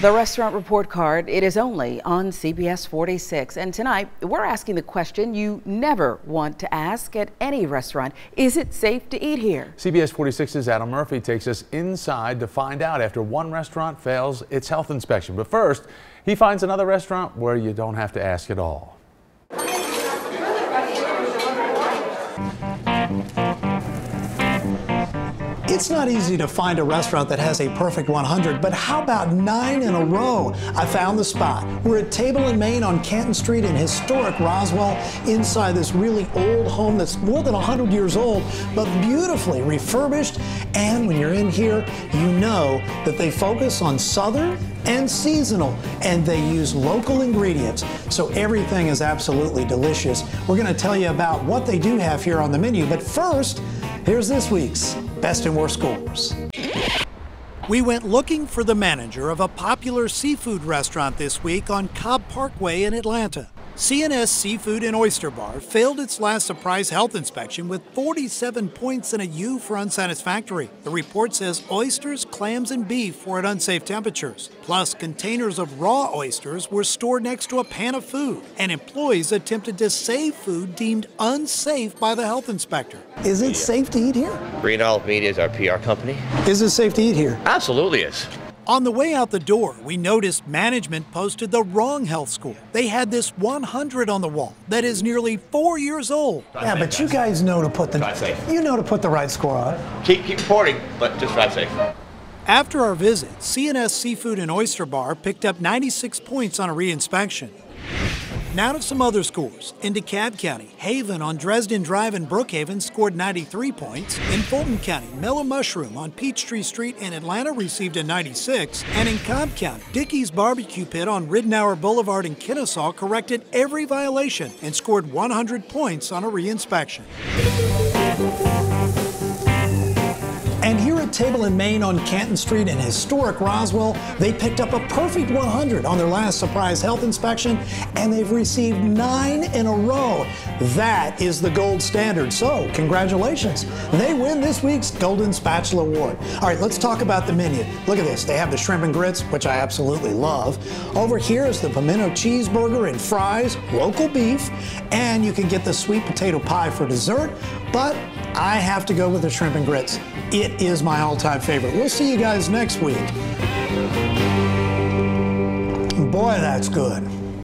The restaurant report card, it is only on CBS 46. And tonight, we're asking the question you never want to ask at any restaurant. Is it safe to eat here? CBS 46's Adam Murphy takes us inside to find out after one restaurant fails its health inspection. But first, he finds another restaurant where you don't have to ask at all. It's not easy to find a restaurant that has a perfect 100, but how about nine in a row? I found the spot. We're at Table and Main on Canton Street in historic Roswell, inside this really old home that's more than 100 years old, but beautifully refurbished. And when you're in here, you know that they focus on Southern and seasonal, and they use local ingredients. So everything is absolutely delicious. We're going to tell you about what they do have here on the menu, but first, here's this week's Best and Worst Scores. We went looking for the manager of a popular seafood restaurant this week on Cobb Parkway in Atlanta. C&S Seafood and Oyster Bar failed its last surprise health inspection with 47 points and a U for unsatisfactory. The report says oysters, clams, and beef were at unsafe temperatures. Plus, containers of raw oysters were stored next to a pan of food, and employees attempted to save food deemed unsafe by the health inspector. Is it safe to eat here? Green Olive Media is our PR company. Is it safe to eat here? Absolutely is. On the way out the door, we noticed management posted the wrong health score. They had this 100 on the wall that is nearly four years old. yeah, but you guys know to put the you know to put the right score on. Keep keep reporting, but just drive safe. After our visit, C&S Seafood and Oyster Bar picked up 96 points on a reinspection. Now to some other scores. In DeKalb County, Haven on Dresden Drive in Brookhaven scored 93 points. In Fulton County, Mellow Mushroom on Peachtree Street in Atlanta received a 96. And in Cobb County, Dickey's Barbecue Pit on Ridenour Boulevard in Kennesaw corrected every violation and scored 100 points on a reinspection. Table and Main on Canton Street in historic Roswell, they picked up a perfect 100 on their last surprise health inspection, and they've received nine in a row. That is the gold standard. So, congratulations. They win this week's Golden Spatula Award. All right, let's talk about the menu. Look at this. They have the shrimp and grits, which I absolutely love. Over here is the pimento cheeseburger and fries, local beef, and you can get the sweet potato pie for dessert. But I have to go with the shrimp and grits. It is my all-time favorite. We'll see you guys next week. Boy, that's good.